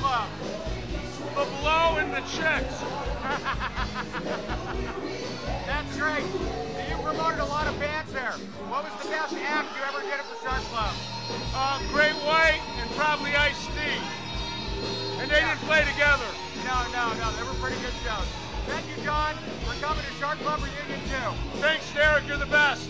club. the checks. That's great. You promoted a lot of bands there. What was the best act you ever did at the Shark Club? Uh, Great White and probably Ice T. And they Yeah. didn't play together. No, no, no. They were pretty good shows. Thank you, John, for coming to Shark Club Reunion 2. Thanks, Derek. You're the best.